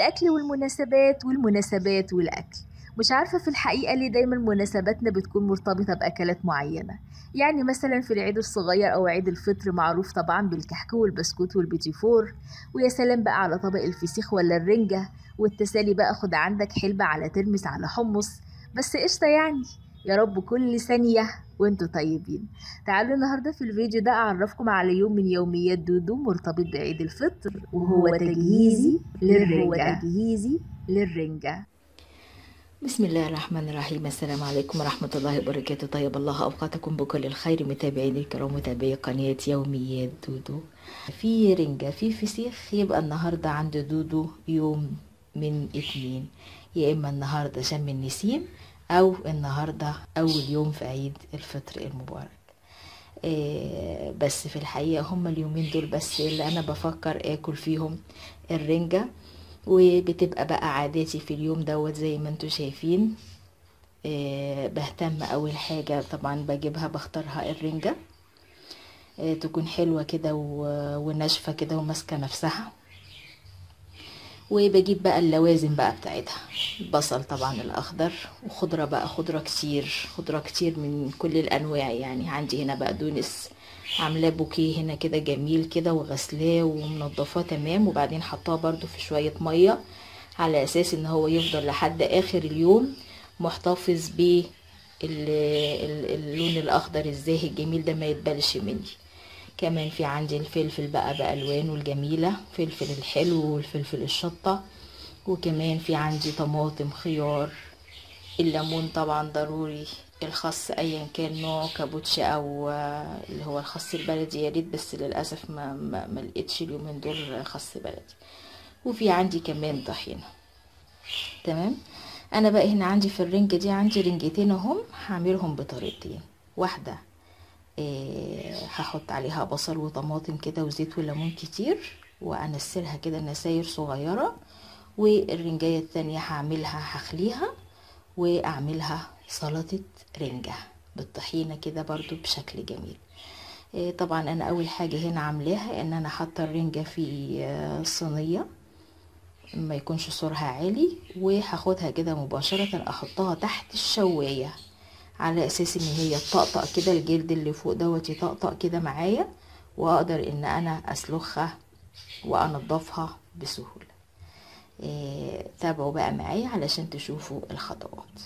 الأكل والمناسبات والمناسبات والأكل. مش عارفة في الحقيقة ليه دايما مناسباتنا بتكون مرتبطة بأكلات معينة. يعني مثلا في العيد الصغير أو عيد الفطر معروف طبعا بالكحك والبسكوت والبيتي فور ويا سلام بقى على طبق الفسيخ ولا الرنجة. والتسالي بقى خد عندك حلبة على ترمس على حمص. بس قشطة يعني. يا رب كل ثانية وانتوا طيبين. تعالوا النهاردة في الفيديو ده أعرفكم على يوم من يوميات دودو مرتبط بعيد الفطر وهو تجهيزي للرنجة. تجهيزي للرنجة. بسم الله الرحمن الرحيم. السلام عليكم ورحمة الله وبركاته. طيب الله أوقاتكم بكل الخير. متابعيني الكرام متابعي قناة يوميات دودو. في رنجة في فسيخ يبقى النهاردة عند دودو يوم من اتنين يا إما النهاردة شم النسيم أو النهاردة أول يوم في عيد الفطر المبارك. إيه بس في الحقيقة هما اليومين دول بس اللي أنا بفكر آكل فيهم الرنجة وبتبقى بقى عاداتي في اليوم دوت زي ما أنتوا شايفين. إيه بهتم أول حاجة طبعا بجيبها بختارها الرنجة. إيه تكون حلوة كده وناشفة كده وماسكة نفسها. وبجيب بقى اللوازم بقى بتاعتها. البصل طبعا الأخضر وخضرة بقى خضرة كتير خضرة كتير من كل الأنواع يعني. عندي هنا بقدونس عاملاه بوكيه هنا كده جميل كده وغسلاه ومنضفاه تمام. وبعدين حطاه برده في شوية مية على أساس إن هو يفضل لحد آخر اليوم محتفظ ب اللون الأخضر الزاهي الجميل ده ما يتبلش مني. كمان في عندي الفلفل بقى بألوانه الجميلة فلفل الحلو والفلفل الشطة وكمان في عندي طماطم خيار الليمون طبعا ضروري الخس ايا كان نوع كابوتشي أو اللي هو الخس البلدي يا ريت بس للأسف ما ما, ما لقيتش اليومين دول خس بلدي. وفي عندي كمان طحينة. تمام؟ أنا بقى هنا عندي في الرنجه دي عندي رنجتين أهم هعملهم بطريقتين. واحدة هحط عليها بصل وطماطم كده وزيت وليمون كتير وأنسلها كده نساير صغيرة والرنجاية التانية هعملها هخليها وأعملها سلطة رنجة بالطحينة كده برضو بشكل جميل. إيه طبعا أنا أول حاجة هنا عاملاها إن أنا حاطة الرنجة في صينية ما يكونش سورها عالي وهاخدها كده مباشرة أحطها تحت الشواية. على أساس إن هي تطقطق كده الجلد اللي فوق دوت يطقطق كده معايا وأقدر إن أنا أسلخها وأنضفها بسهولة. إيه تابعوا بقى معايا علشان تشوفوا الخطوات.